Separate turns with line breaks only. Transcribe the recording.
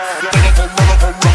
Motherfucker, motherfucker, motherfucker.